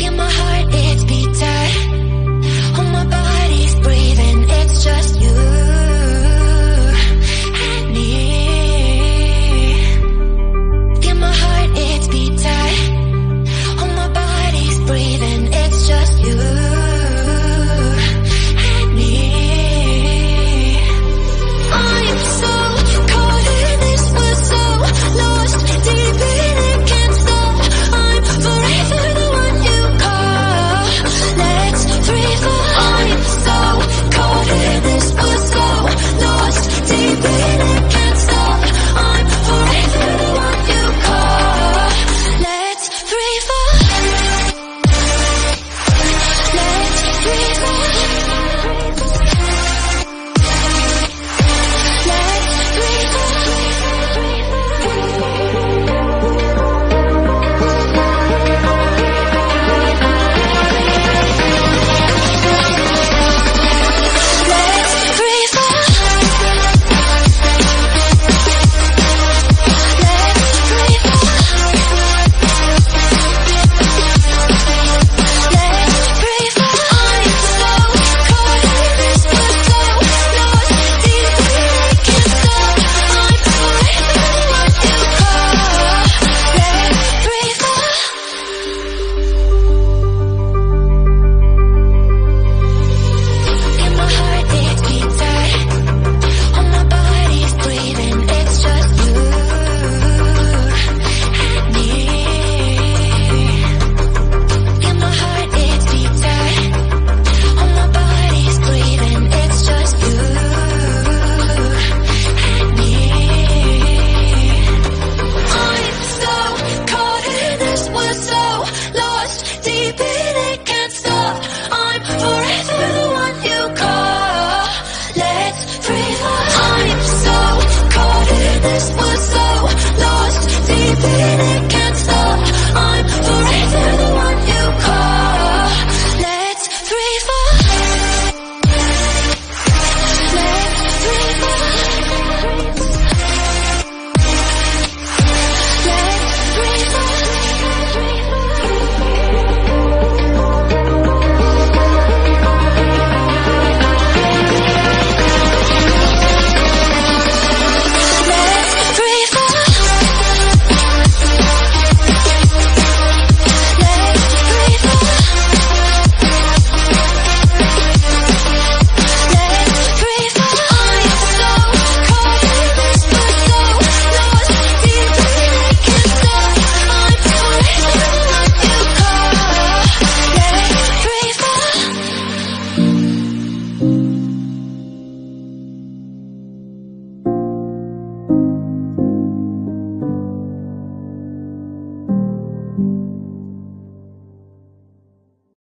In my heart,